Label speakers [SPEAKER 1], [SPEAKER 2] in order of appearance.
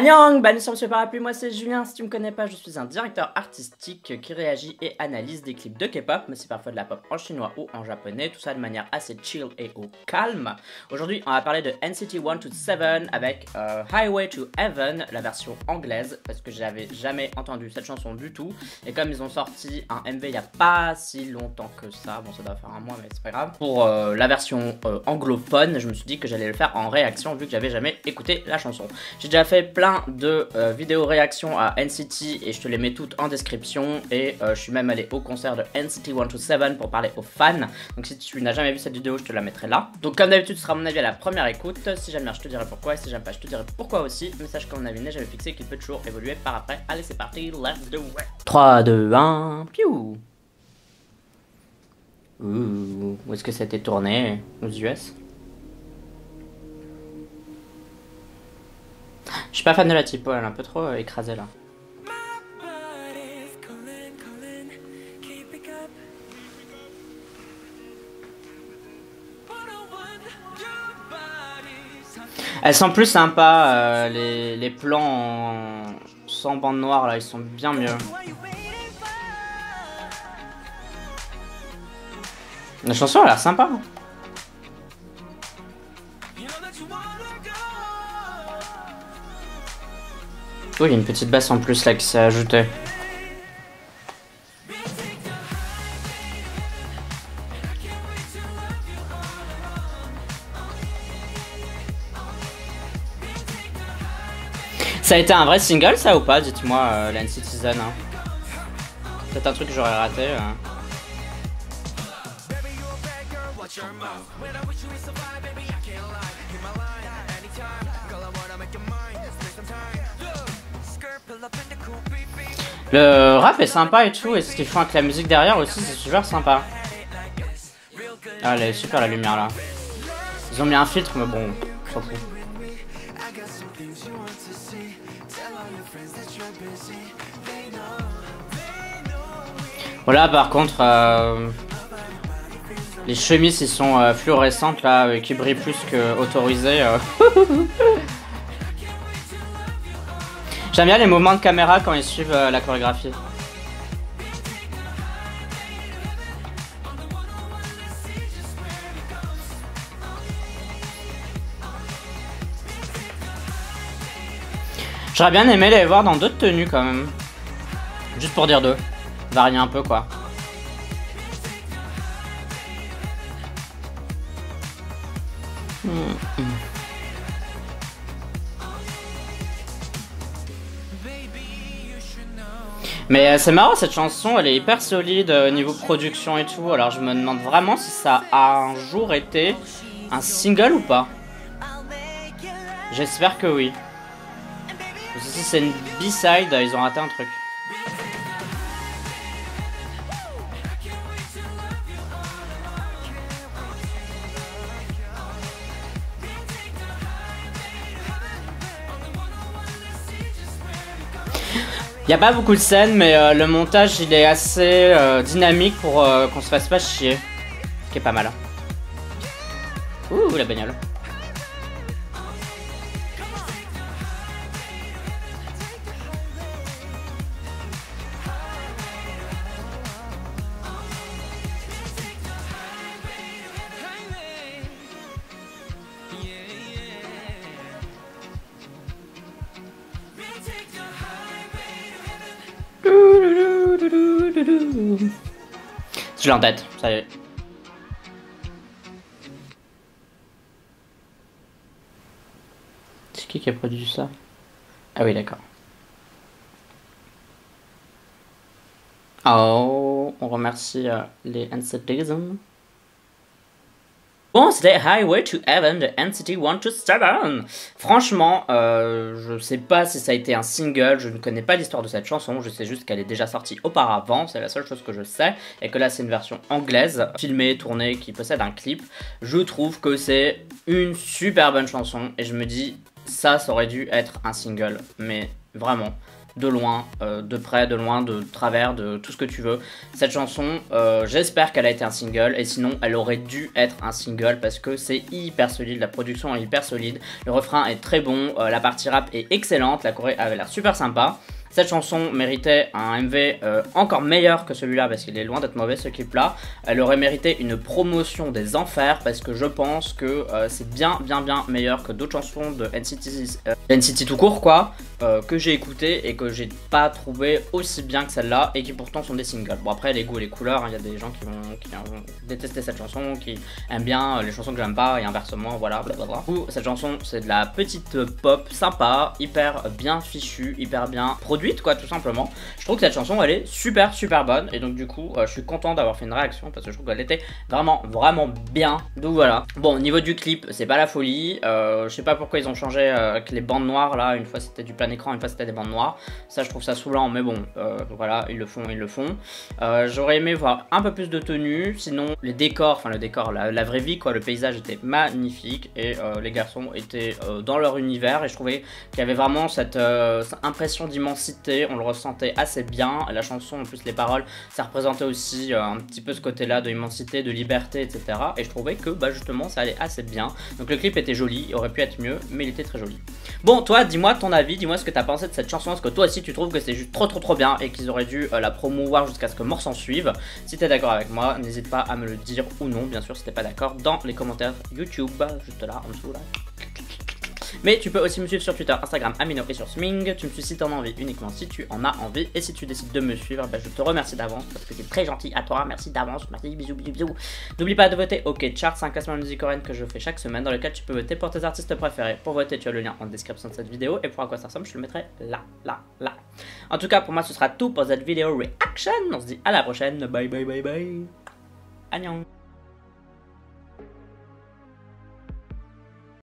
[SPEAKER 1] Annyeong, bienvenue sur Monsieur Parapluie, moi c'est Julien, si tu me connais pas, je suis un directeur artistique qui réagit et analyse des clips de K-pop, mais c'est parfois de la pop en chinois ou en japonais, tout ça de manière assez chill et au calme. Aujourd'hui, on va parler de NCT 127 avec euh, Highway to Heaven, la version anglaise, parce que j'avais jamais entendu cette chanson du tout, et comme ils ont sorti un MV il y a pas si longtemps que ça, bon ça doit faire un mois mais c'est pas grave, pour euh, la version euh, anglophone, je me suis dit que j'allais le faire en réaction vu que j'avais jamais écouté la chanson. J'ai déjà fait plein de euh, vidéos réactions à NCT et je te les mets toutes en description. Et euh, je suis même allé au concert de NCT 127 pour parler aux fans. Donc si tu n'as jamais vu cette vidéo, je te la mettrai là. Donc comme d'habitude, ce sera mon avis à la première écoute. Si j'aime bien, je te dirai pourquoi. Et si j'aime pas, je te dirai pourquoi aussi. Mais sache que mon avis n'est jamais fixé, qu'il peut toujours évoluer par après. Allez, c'est parti, let's do it 3, 2, 1, piou Ouh, où est-ce que été tourné? Aux US suis pas fan de la typo, elle est un peu trop euh, écrasée là. Elles sont plus sympas, euh, les, les plans en... sans bande noire là, ils sont bien mieux. La chanson a l'air sympa. Il y a une petite basse en plus là qui s'est ajoutée. Ça a été un vrai single ça ou pas Dites-moi, euh, Land Citizen. Hein. Peut-être un truc que j'aurais raté. Hein. Le rap est sympa et tout, et ce qu'ils font avec la musique derrière aussi, c'est super sympa. Ah, elle est super la lumière là. Ils ont mis un filtre, mais bon, on s'en fout. Voilà, par contre, euh, les chemises ils sont euh, fluorescentes là, euh, qui brillent plus que autorisées. J'aime bien les mouvements de caméra quand ils suivent euh, la chorégraphie. J'aurais bien aimé les voir dans d'autres tenues quand même. Juste pour dire deux. Varier un peu quoi. Mais euh, c'est marrant cette chanson, elle est hyper solide au niveau production et tout. Alors je me demande vraiment si ça a un jour été un single ou pas. J'espère que oui. si c'est une B-side, ils ont raté un truc. Il a pas beaucoup de scènes, mais euh, le montage il est assez euh, dynamique pour euh, qu'on se fasse pas chier. Ce qui est pas mal. Ouh, la bagnole. Je l'ai en tête, ça y est. C'est qui qui a produit ça? Ah oui, d'accord. Oh, on remercie euh, les Ancestors. Bon, c'était Highway to Heaven de NCT 127. Franchement, euh, je sais pas si ça a été un single, je ne connais pas l'histoire de cette chanson, je sais juste qu'elle est déjà sortie auparavant, c'est la seule chose que je sais, et que là c'est une version anglaise, filmée, tournée, qui possède un clip. Je trouve que c'est une super bonne chanson, et je me dis, ça, ça aurait dû être un single, mais vraiment. De loin, euh, de près, de loin, de travers, de tout ce que tu veux. Cette chanson, j'espère qu'elle a été un single, et sinon elle aurait dû être un single parce que c'est hyper solide, la production est hyper solide, le refrain est très bon, la partie rap est excellente, la choré avait l'air super sympa. Cette chanson méritait un MV euh, encore meilleur que celui-là parce qu'il est loin d'être mauvais ce clip-là. Elle aurait mérité une promotion des enfers parce que je pense que euh, c'est bien bien bien meilleur que d'autres chansons de euh, NCT tout court quoi. Euh, que j'ai écouté et que j'ai pas trouvé aussi bien que celle-là et qui pourtant sont des singles. Bon après les goûts et les couleurs, il y a des gens qui vont, détester cette chanson, qui aiment bien euh, les chansons que j'aime pas et inversement voilà blablabla. Du coup cette chanson c'est de la petite pop sympa, hyper bien fichue, hyper bien produite quoi tout simplement. Je trouve que cette chanson elle est super super bonne et donc du coup euh, je suis content d'avoir fait une réaction parce que je trouve qu'elle était vraiment vraiment bien. Donc voilà. Bon au niveau du clip c'est pas la folie, je sais pas pourquoi ils ont changé que les bandes noires là, une fois c'était du plan écran, une fois c'était des bandes noires. Ça, je trouve ça saoulant, mais bon, euh, voilà, ils le font, ils le font. Euh, j'aurais aimé voir un peu plus de tenue, sinon les décors, enfin le décor, la, vraie vie, quoi, le paysage était magnifique et euh, les garçons étaient dans leur univers et je trouvais qu'il y avait vraiment cette, impression d'immensité, on le ressentait assez bien. La chanson, en plus, les paroles, ça représentait aussi un petit peu ce côté-là de immensité, de liberté, etc. Et je trouvais que, bah, justement, ça allait assez bien. Donc le clip était joli, il aurait pu être mieux, mais il était très joli. Bon, toi, dis-moi ton avis, dis-moi ce que t'as pensé de cette chanson Est-ce que toi aussi tu trouves que c'est juste trop trop trop bien et qu'ils auraient dû euh, la promouvoir jusqu'à ce que mort s'en suive Si t'es d'accord avec moi, n'hésite pas à me le dire ou non, bien sûr si t'es pas d'accord, dans les commentaires YouTube, juste là, en dessous là. Mais tu peux aussi me suivre sur Twitter, Instagram, Amino et sur Sming. Tu me suis si t'en as envie uniquement si tu en as envie. Et si tu décides de me suivre, bah, je te remercie d'avance parce que c'est très gentil à toi. Merci d'avance. Merci, bisous, bisous, bisous. N'oublie pas de voter OK Chart, c'est un classement de musique coréenne que je fais chaque semaine dans lequel tu peux voter pour tes artistes préférés. Pour voter, tu as le lien en description de cette vidéo. Et pour à quoi ça ressemble, je le mettrai là, là, là. En tout cas, pour moi, ce sera tout pour cette vidéo reaction. On se dit à la prochaine. Bye, bye, bye, bye. Annyeong.